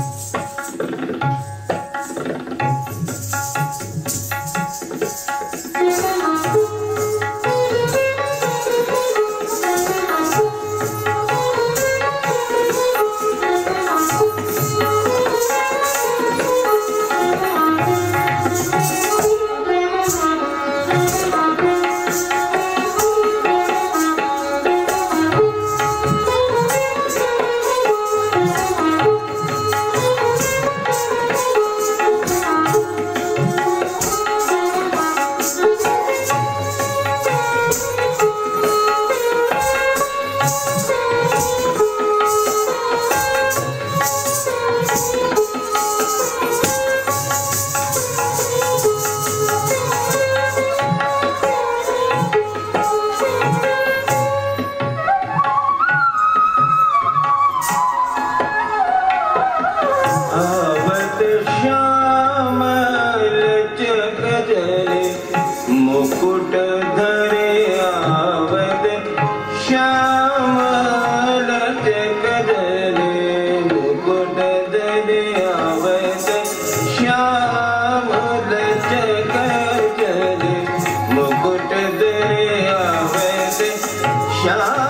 Bye. Shyam चक जरे मुकुट धरे आवद श्याम चक जरे मुकुट धरे आवद श्याम चक जरे मुकुट धरे आवद श्याम